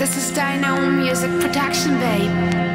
This is Dino Music Production, babe.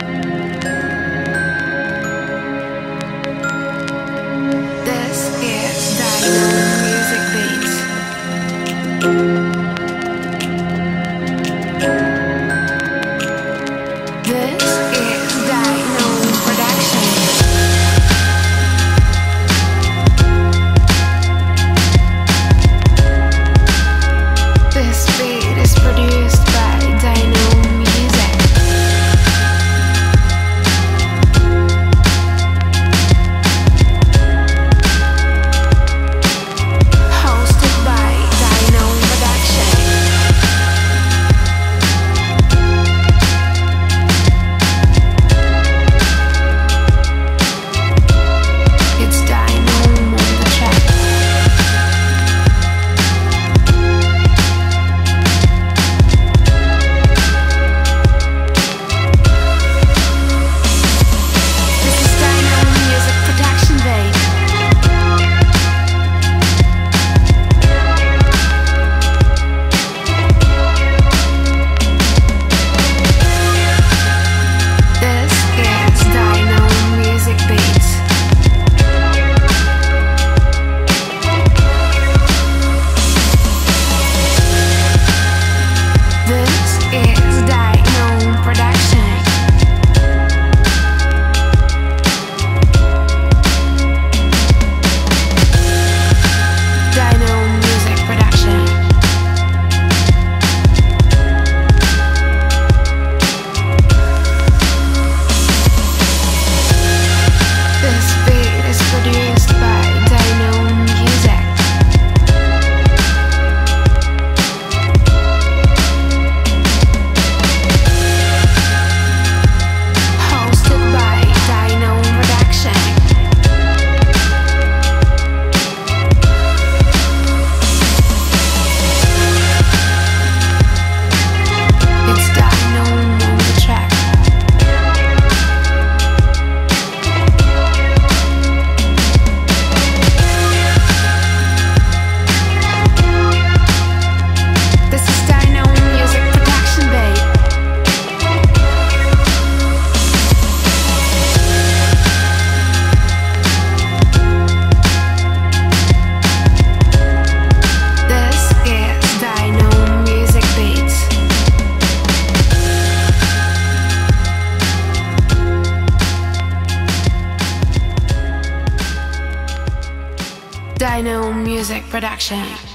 Dino Music Production.